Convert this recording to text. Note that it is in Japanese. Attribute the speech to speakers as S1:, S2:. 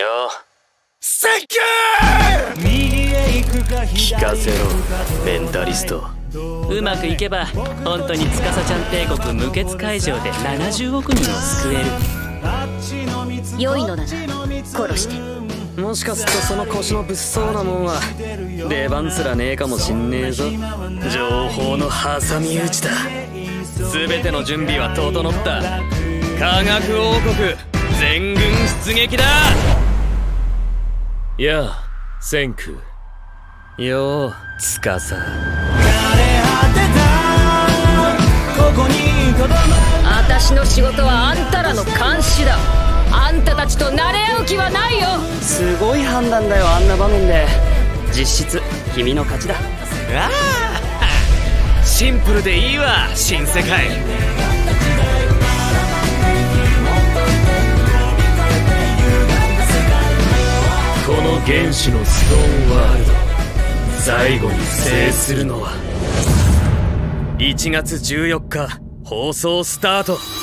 S1: よ。
S2: センキュ
S1: ー聞かせろメンタリスト。
S3: うまくいけば本当に司ちゃん帝国無血会場で70億人を救え
S4: る。良いのだな。殺して。
S3: もしかするとその腰の物騒なもんは出番すらねえかもしんねえぞ。情報の挟み撃ちだ。全ての準備は整った。科学王国全軍出撃だ
S1: やあ千空よう司
S4: 私の仕事はあんたらの監視だ。あんたたちと慣れ合う気はないよ。
S3: すごい判断だよあんな場面で。実質君の勝ちだ。
S1: ああシンプルでいいわ新世界原始のストーンワールド。最後に制するのは。1月14日放送スタート。